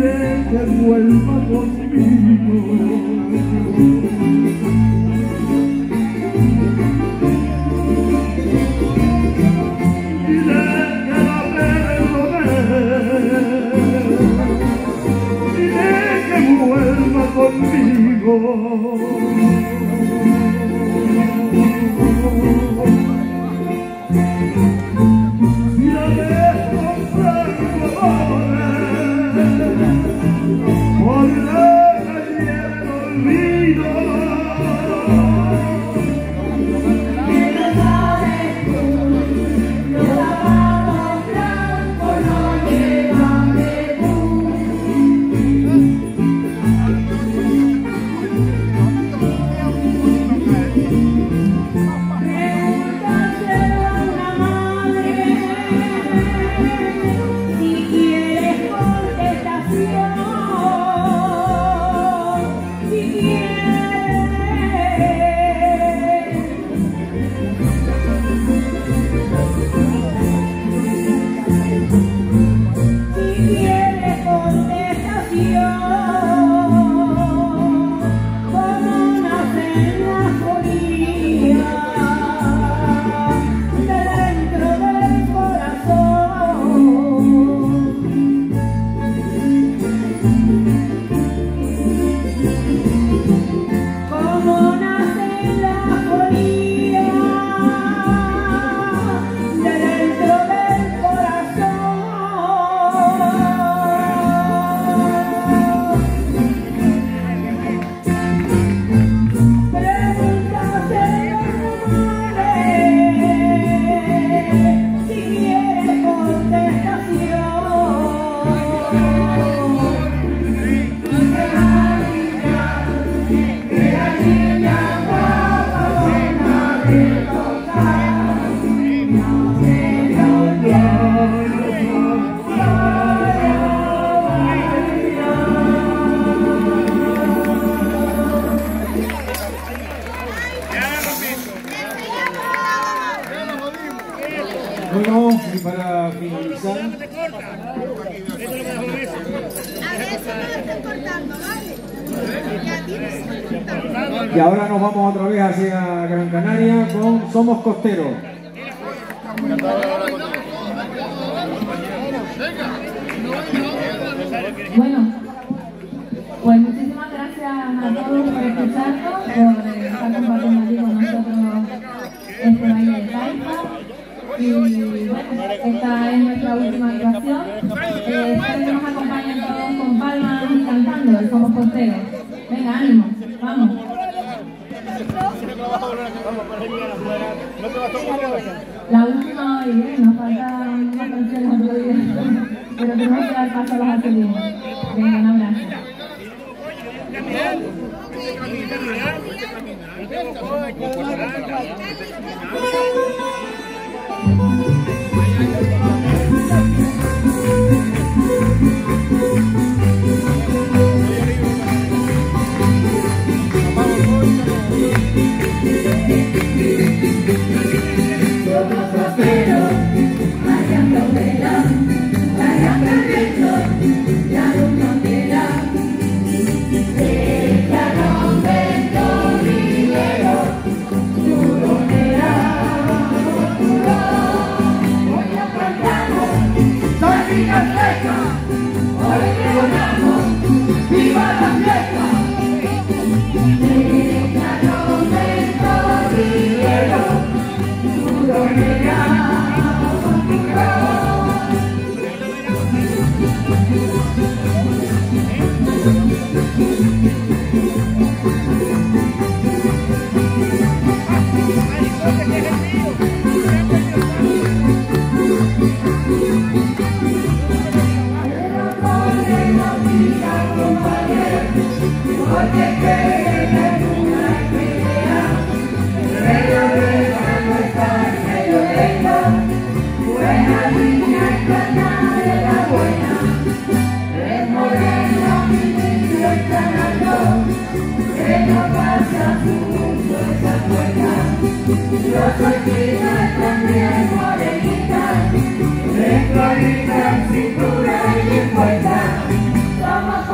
El que vuelva conmigo. El que la pele con él. Que vuelva conmigo. Y ahora nos vamos otra vez hacia Gran Canaria con Somos Costeros. Bueno, pues muchísimas gracias a todos por escucharnos, por estar compartiendo aquí con nosotros este baile de taifa. Y La última ¿eh? nos falta una canción otro día, pero tenemos que dar paso a las ateliers. Venga, un abrazo.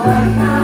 Why not?